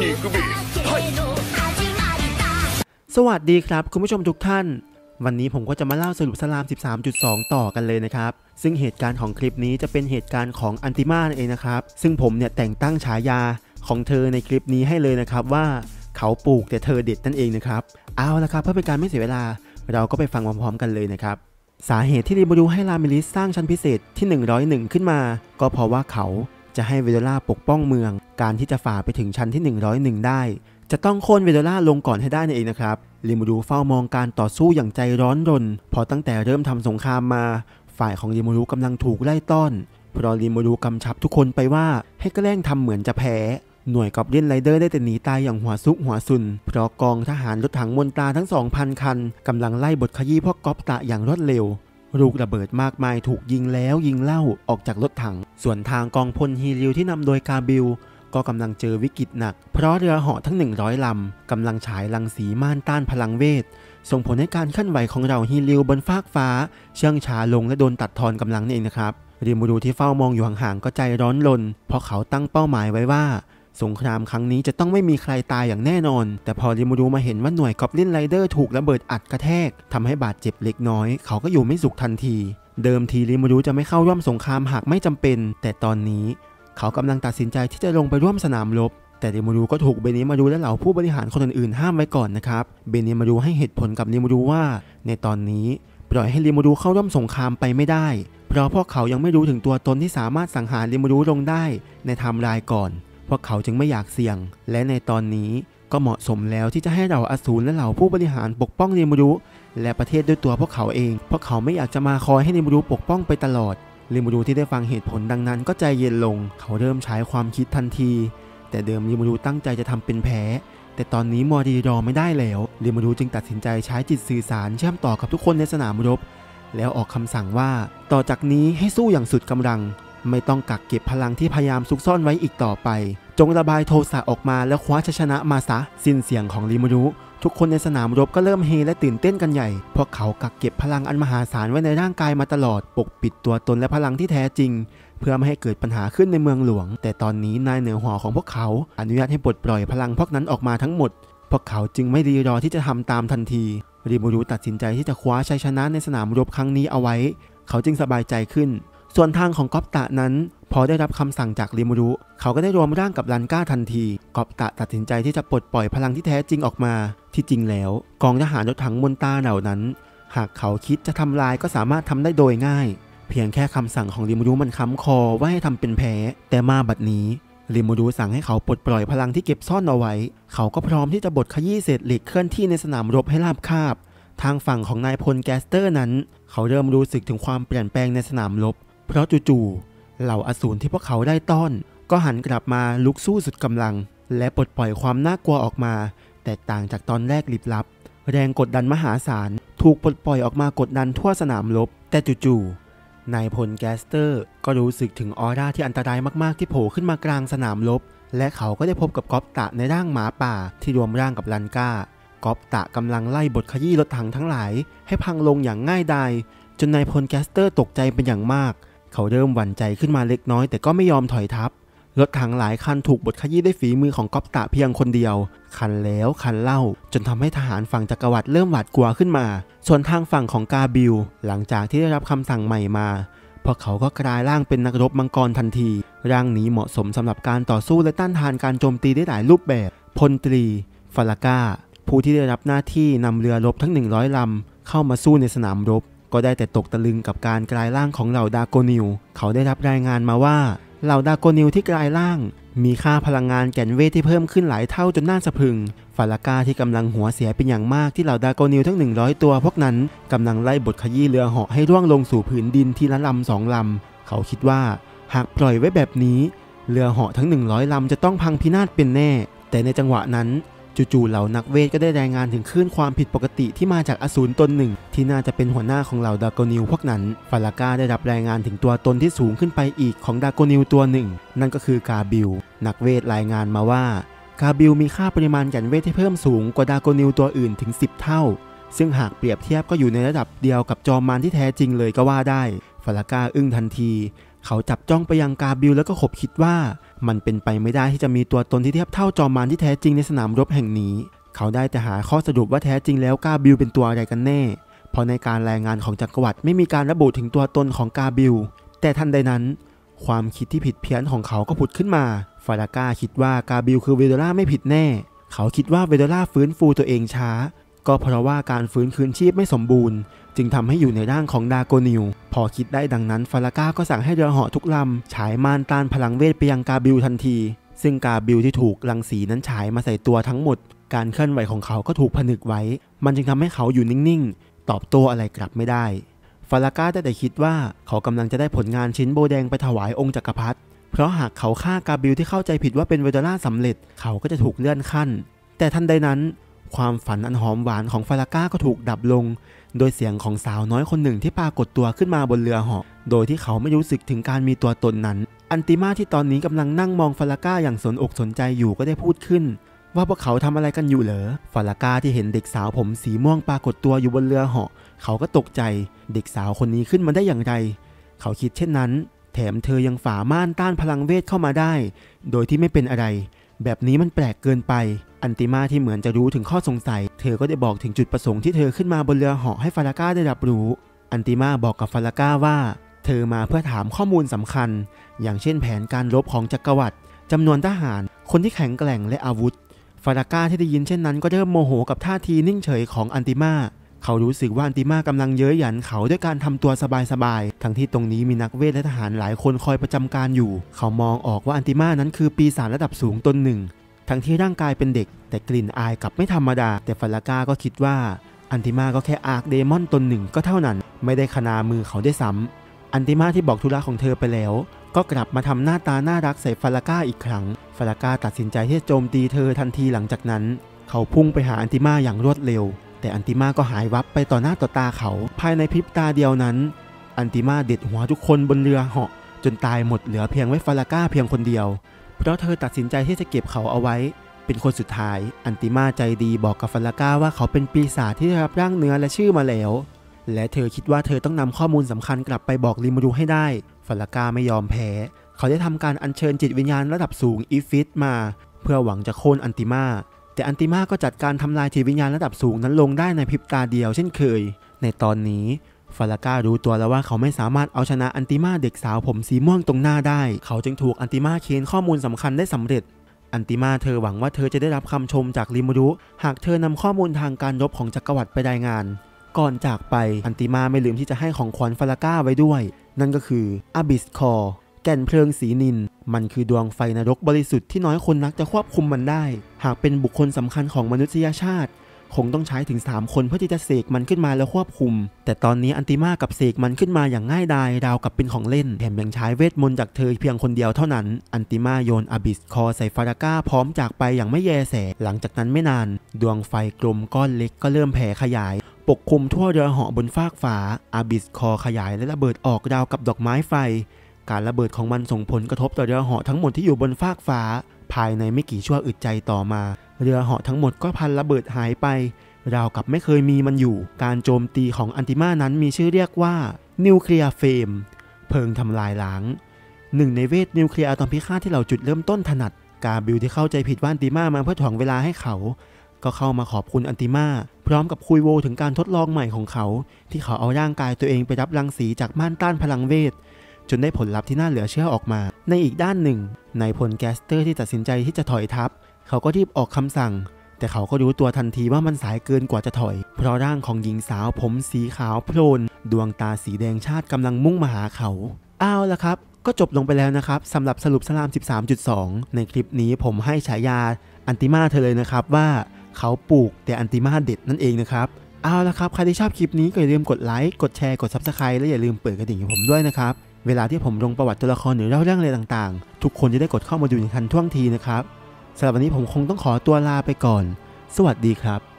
ビッグビーはい สวัสดีครับ คุณผู้ชมทุกท่าน วันนี้ผมก็จะมาเล่าสรุปสลาม 13.2 ต่อกันเลยนะครับ ซึ่งเหตุการณ์ของคลิปนี้จะเป็นเหตุการณ์ของอันติมานั่นเองนะครับ ซึ่งผมเนี่ยแต่งตั้งฉายาของเธอในคลิปนี้ให้เลยนะครับว่าเขาปลูกแต่เธอเด็ดนั่นเองนะครับ เอาละครับเพื่อเป็นการไม่เสียเวลา เราก็ไปฟังพร้อมๆกันเลยนะครับ สาเหตุที่ริบรูให้ลามิลิสสร้างชั้นพิเศษที่ 101 ขึ้นมา ก็เพราะว่าเขา จะให้เวโดล่าปกป้องเมือง การที่จะฝ่าไปถึงชั้นที่ 101 ได้ จะต้องโค่นเวโดล่าลงก่อนให้ได้นั่นเองนะครับลิมูรูเฝ้ามองการต่อสู้อย่างใจร้อนรน พอตั้งแต่เริ่มทำสงครามมา ฝ่ายของลิมูรูกำลังถูกไล่ต้อน เพราะลิมูรูกำชับทุกคนไปว่าให้แกล้งทำเหมือนจะแพ้หน่วยกอบเลียนไรเดอร์ได้แต่หนีตายอย่างหัวซุกหัวซุน เพราะกองทหารรถถังมนตราทั้ง 2,000 คันกำลังไล่บทขยี้พวกกอปตะอย่างรวดเร็ว ลูกระเบิดมากมายถูกยิงแล้วยิงเล่าออกจากรถถัง ส่วนทางกองพลฮีริวที่นำโดยกาบิล ก็กำลังเจอวิกฤตหนัก เพราะเรือเหาะทั้ง 100ลำกำลังฉายรังสีม่านต้านพลังเวท ส่งผลให้การเคลื่อนไหวของเราฮีริวบนฟากฟ้า เชื่องช้าลงและโดนตัดทอนกำลังนี่เองนะครับริมูรูที่เฝ้ามองอยู่ห่างๆก็ใจร้อนรนเพราะเขาตั้งเป้าหมายไว้ว่า สงครามครั้งนี้จะต้องไม่มีใครตายอย่างแน่นอน แต่พอริมูรูมาเห็นว่าหน่วยกอบลินไรเดอร์ถูกระเบิดอัดกระแทกทำให้บาดเจ็บเล็กน้อย เขาก็อยู่ไม่สุขทันที เดิมทีริมูรูจะไม่เข้าร่วมสงครามหากไม่จำเป็น แต่ตอนนี้ เขากำลังตัดสินใจที่จะลงไปร่วมสนามรบแต่ริมูรูก็ถูกเบนิมารูและเหล่าผู้บริหารคนอื่นๆห้ามไว้ก่อนนะครับ เบนิมารูให้เหตุผลกับริมูรูว่า ในตอนนี้ปล่อยให้ริมูรูเข้าร่วมสงครามไปไม่ได้ เพราะพวกเขายังไม่รู้ถึงตัวตนที่สามารถสังหารริมูรูลงได้ในไทม์ไลน์ก่อน พวกเขาจึงไม่อยากเสี่ยง และในตอนนี้ก็เหมาะสมแล้วที่จะให้เหล่าอสูรและเหล่าผู้บริหารปกป้องริมูรุและประเทศด้วยตัวพวกเขาเองเพราะเขาไม่อยากจะมาคอยให้ริมูรุปกป้องไปตลอดริมูรุที่ได้ฟังเหตุผลดังนั้นก็ใจเย็นลง เขาเริ่มใช้ความคิดทันที แต่เดิมริมูรุตั้งใจจะทำเป็นแพ้ แต่ตอนนี้มอรีรอไม่ได้แล้วเรมูรุจึงตัดสินใจใช้จิตสื่อสารเชื่อมต่อกับทุกคนในสนามรบ แล้วออกคำสั่งว่า ต่อจากนี้ให้สู้อย่างสุดกำลัง ไม่ต้องกักเก็บพลังที่พยายามซุกซ่อนไว้อีกต่อไป จงระบายโทสะออกมาแล้วคว้าชัยชนะมาซะ สิ้นเสียงของริมูรุทุกคนในสนามรบก็เริ่มเฮและตื่นเต้นกันใหญ่ เพราะเขากักเก็บพลังอันมหาศาลไว้ในร่างกายมาตลอด ปกปิดตัวตนและพลังที่แท้จริง เพื่อไม่ให้เกิดปัญหาขึ้นในเมืองหลวง แต่ตอนนี้นายเหนือหัวของพวกเขา อนุญาตให้ปลดปล่อยพลังพวกนั้นออกมาทั้งหมด พวกเขาจึงไม่รีรอที่จะทำตามทันที ริมูรุตัดสินใจที่จะคว้าชัยชนะในสนามรบครั้งนี้เอาไว้ เขาจึงสบายใจขึ้น ส่วนทางของกอปตะนั้น พอได้รับคำสั่งจากริมูรุ เขาก็ได้รวมร่างกับลันก้าทันที กอปตะตัดสินใจที่จะปลดปล่อยพลังที่แท้จริงออกมา ที่จริงแล้ว กองทหารรถถังมนตราเหล่านั้น หากเขาคิดจะทำลายก็สามารถทำได้โดยง่าย เพียงแค่คำสั่งของริมูรุมันค้ำคอว่าให้ทำเป็นแพ้ แต่มาบัดนี้ริมูรุสั่งให้เขาปลดปล่อยพลังที่เก็บซ่อนเอาไว้ เขาก็พร้อมที่จะบดขยี้เศษเหล็กเคลื่อนที่ในสนามรบให้ราบคาบ ทางฝั่งของนายพลแกสเตอร์นั้น เขาเริ่มรู้สึกถึงความเปลี่ยนแปลงในสนามรบ เพราะจู่ๆเหล่าอสูรที่พวกเขาได้ต้อน ก็หันกลับมาลุกสู้สุดกำลัง และปลดปล่อยความน่ากลัวออกมา แตกต่างจากตอนแรกลิบลับ แรงกดดันมหาศาลถูกปลดปล่อยออกมากดดันทั่วสนามรบแต่จู่ๆนายพลแกสเตอร์ ก็รู้สึกถึงออร่าที่อันตรายมากๆที่โผล่ขึ้นมากลางสนามรบและเขาก็ได้พบกับก๊อปตะในร่างหมาป่าที่รวมร่างกับลันก้าก๊อปตะกำลังไล่บทขยี้รถถังทั้งหลาย ให้พังลงอย่างง่ายดายจนนายพลแกสเตอร์ตกใจเป็นอย่างมาก เขาเริ่มหวั่นใจขึ้นมาเล็กน้อย แต่ก็ไม่ยอมถอยทัพรถถังหลายคันถูกบดขยี้ด้วยฝีมือของก๊อปตะเพียงคนเดียว คันแล้วคันเล่า จนทำให้ทหารฝั่งจักรวรรดิเริ่มหวาดกลัวขึ้นมา ส่วนทางฝั่งของกาบิล หลังจากที่ได้รับคำสั่งใหม่มาพวกเขาก็กลายร่างเป็นนักรบมังกรทันที ร่างนี้เหมาะสมสำหรับการต่อสู้และต้านทานการโจมตีได้หลายรูปแบบพลตรีฟาลากาผู้ที่ได้รับหน้าที่นำเรือรบทั้ง 100ลำเข้ามาสู้ในสนามรบ ก็ได้แต่ตกตะลึงกับการกลายร่างของเหล่าดาโกนิว เขาได้รับรายงานมาว่า เหล่าดาโกนิวที่กลายร่าง มีค่าพลังงานแก่นเวทที่เพิ่มขึ้นหลายเท่าจนน่าสะพึงฟาลาก้าที่กำลังหัวเสียเป็นอย่างมากที่เหล่าดาโกนิวทั้ง 100 ตัวพวกนั้นกำลังไล่บทขยี้เรือเหาะให้ร่วงลงสู่ผืนดินทีละลำสองลำ เขาคิดว่า หากปล่อยไว้แบบนี้ เรือเหาะทั้ง 100ลำจะต้องพังพินาศเป็นแน่ แต่ในจังหวะนั้น จู่ๆเหล่านักเวทก็ได้รายงานถึงคลื่นความผิดปกติที่มาจากอสูรตนหนึ่ง ที่น่าจะเป็นหัวหน้าของเหล่าดากนิวพวกนั้น ฟาลาก้าได้รับรายงานถึงตัวตนที่สูงขึ้นไปอีกของดากนิวตัวหนึ่ง นั่นก็คือกาบิล นักเวทรายงานมาว่ากาบิลมีค่าปริมาณแก่นเวทที่เพิ่มสูงกว่าดากนิวตัวอื่นถึง 10 เท่า ซึ่งหากเปรียบเทียบก็อยู่ในระดับเดียวกับจอมมารที่แท้จริงเลยก็ว่าได้ฟาลาก้าอึ้งทันที เขาจับจ้องไปยังกาบิลแล้วก็ขบคิดว่า มันเป็นไปไม่ได้ที่จะมีตัวตนที่เทียบเท่าจอมมารที่แท้จริงในสนามรบแห่งนี้ เขาได้แต่หาข้อสรุปว่าแท้จริงแล้วกาบิลเป็นตัวอะไรกันแน่เพราะในการรายงานของจักรวรรดิไม่มีการระบุถึงตัวตนของกาบิล แต่ทันใดนั้น ความคิดที่ผิดเพี้ยนของเขาก็ผุดขึ้นมา ฟาราก้าคิดว่ากาบิลคือเวโดล่าไม่ผิดแน่ เขาคิดว่าเวโดล่าฟื้นฟูตัวเองช้า ก็เพราะว่าการฟื้นคืนชีพไม่สมบูรณ์ จึงทำให้อยู่ในร่างของ Dragonewt พอคิดได้ดังนั้นฟาราก้าก็สั่งให้เรือเหาะทุกลำฉายม่านต้านพลังเวทไปยังกาบิลทันที ซึ่งกาบิลที่ถูกรังสีนั้นฉายมาใส่ตัวทั้งหมด การเคลื่อนไหวของเขาก็ถูกผนึกไว้ มันจึงทำให้เขาอยู่นิ่งๆ ตอบโต้อะไรกลับไม่ได้ ฟาราก้าได้แต่คิดว่าเขากำลังจะได้ผลงานชิ้นโบแดงไปถวายองค์จักรพรรดิเพราะหากเขาฆ่ากาบิลที่เข้าใจผิดว่าเป็นเวโดล่าสำเร็จ เขาก็จะถูกเลื่อนขั้น แต่ทันใดนั้น ความฝันอันหอมหวานของฟาราก้าก็ถูกดับลง โดยเสียงของสาวน้อยคนหนึ่งที่ปรากฏตัวขึ้นมาบนเรือเหาะ โดยที่เขาไม่รู้สึกถึงการมีตัวตนนั้น อันติมาที่ตอนนี้กำลังนั่งมองฟาราก้าอย่างสนอกสนใจอยู่ก็ได้พูดขึ้น ว่าพวกเขาทำอะไรกันอยู่เหรอ ฟาราก้าที่เห็นเด็กสาวผมสีม่วงปรากฏตัวอยู่บนเรือเหาะ เขาก็ตกใจ เด็กสาวคนนี้ขึ้นมาได้อย่างไร เขาคิดเช่นนั้น แถมเธอยังฝ่าม่านต้านพลังเวทเข้ามาได้ โดยที่ไม่เป็นอะไร แบบนี้มันแปลกเกินไป อันติมาที่เหมือนจะรู้ถึงข้อสงสัย เธอก็ได้บอกถึงจุดประสงค์ที่เธอขึ้นมาบนเรือเหาะให้ฟาราก้าได้รับรู้ อันติมาบอกกับฟาราก้าว่า เธอมาเพื่อถามข้อมูลสำคัญ อย่างเช่นแผนการรบของจักรวรรดิจำนวนทหาร คนที่แข็งแกร่งและอาวุธ ฟาราก้าที่ได้ยินเช่นนั้นก็เริ่มโมโหกับท่าทีนิ่งเฉยของอันติมาเขารู้สึกว่าอันติมากำลังเย้ยหยันเขาด้วยการทำตัวสบายๆ ทั้งที่ตรงนี้มีนักเวทและทหารหลายคนคอยประจำการอยู่ เขามองออกว่าอันติมานั้นคือปีศาจระดับสูงตนหนึ่ง ทั้งที่ร่างกายเป็นเด็ก แต่กลิ่นอายกลับไม่ธรรมดา แต่ฟาราก้าก็คิดว่าอันติมาก็แค่ Arch Demon ตนหนึ่งก็เท่านั้น ไม่ได้คณามือเขาด้วยซ้ำอันติมาที่บอกธุระของเธอไปแล้ว ก็กลับมาทำหน้าตาน่ารักใส่ฟาราก้าอีกครั้งฟาราก้าตัดสินใจที่จะโจมตีเธอทันทีหลังจากนั้น เขาพุ่งไปหาอันติมาอย่างรวดเร็ว แต่อันติมาก็หายวับไปต่อหน้าต่อตาเขา ภายในพริบตาเดียวนั้น อันติมาเด็ดหัวทุกคนบนเรือเหาะจนตายหมดเหลือเพียงไว้ฟาราก้าเพียงคนเดียว เพราะเธอตัดสินใจที่จะเก็บเขาเอาไว้ เป็นคนสุดท้าย อันติมาใจดีบอกกับฟาราก้าว่าเขาเป็นปีศาจที่ได้รับร่างเนื้อและชื่อมาแล้ว และเธอคิดว่าเธอต้องนำข้อมูลสำคัญกลับไปบอกลิมารูให้ได้ฟาราก้าไม่ยอมแพ้ เขาได้ทำการอัญเชิญจิตวิญญาณระดับสูงอีฟิตมา เพื่อหวังจะโค่นอันติมาแต่อันติมาก็จัดการทำลายจิตวิญญาณระดับสูงนั้นลงได้ในพริบตาเดียวเช่นเคย ในตอนนี้ ฟาราก้ารู้ตัวแล้วว่าเขาไม่สามารถเอาชนะอันติมาเด็กสาวผมสีม่วงตรงหน้าได้ เขาจึงถูกอันติมาเค้นข้อมูลสำคัญได้สำเร็จ อันติมาเธอหวังว่าเธอจะได้รับคำชมจากริมูรุหากเธอนำข้อมูลทางการรบของจักรวรรดิไปรายงาน ก่อนจากไปอันติมาไม่ลืมที่จะให้ของขวัญฟาราก้าไว้ด้วย นั่นก็คือAbyss Core แก่นเพลิงสีนิล มันคือดวงไฟนรกบริสุทธิ์ที่น้อยคนนักจะควบคุมมันได้ หากเป็นบุคคลสำคัญของมนุษยชาติ คงต้องใช้ถึง 3 คนเพื่อที่จะเสกมันขึ้นมาแล้วควบคุม แต่ตอนนี้อันติมากลับเสกมันขึ้นมาอย่างง่ายดายราวกับเป็นของเล่นแถมยังใช้เวทมนต์จากเธอเพียงคนเดียวเท่านั้น อันติมาโยน Abyss Core ใส่ฟาราก้าพร้อมจากไปอย่างไม่แยแส หลังจากนั้นไม่นาน ดวงไฟกลมก้อนเล็กก็เริ่มแผ่ขยายปกคลุมทั่วเรือเหาะบนฟากฟ้า Abyss Core ขยายและระเบิดออกราวกับดอกไม้ไฟ การระเบิดของมันส่งผลกระทบต่อเรือเหาะทั้งหมดที่อยู่บนฟากฟ้า ภายในไม่กี่ชั่วอึดใจต่อมา เรือเหาะทั้งหมดก็พลันระเบิดหายไป ราวกับไม่เคยมีมันอยู่ การโจมตีของอันติมานั้นมีชื่อเรียกว่า Nuclear Flame เพลิงทำลายล้างหนึ่งในเวทนิวเคลียร์อะตอมพิฆาตที่เหล่าจุดเริ่มต้นถนัด กาบิลที่เข้าใจผิดว่าอันติมามาเพื่อถ่วงเวลาให้เขา ก็เข้ามาขอบคุณอันติมาพร้อมกับคุยโวถึงการทดลองใหม่ของเขา ที่เขาเอาร่างกายตัวเองไปรับรังสีจากม่านต้านพลังเวท จนได้ผลลัพธ์ที่น่าเหลือเชื่อออกมา ในอีกด้านหนึ่งนายพลแกสเตอร์ที่ตัดสินใจที่จะถอยทัพ เขาก็รีบออกคำสั่ง แต่เขาก็รู้ตัวทันทีว่ามันสายเกินกว่าจะถอย เพราะร่างของหญิงสาวผมสีขาวโพลน ดวงตาสีแดงชาติกำลังมุ่งมาหาเขาเอาละครับ ก็จบลงไปแล้วนะครับสำหรับสรุปสลาม 13.2 ในคลิปนี้ผมให้ฉายาอันติมาเธอเลยนะครับว่าเขาปลูกแต่อันติมาเด็ดนั่นเองนะครับเอาละครับ ใครที่ชอบคลิปนี้ก็อย่าลืมกดไลค์ กดแชร์ กด Subscribe และอย่าลืมเปิดกระดิ่งให้ผมด้วยนะครับ เวลาที่ผมลงประวัติตัวละครหรือเล่าเรื่องอะไรต่างๆ ทุกคนจะได้กดเข้ามาดูอย่างทันท่วงทีนะครับสำหรับวันนี้ผมคงต้องขอตัวลาไปก่อน สวัสดีครับ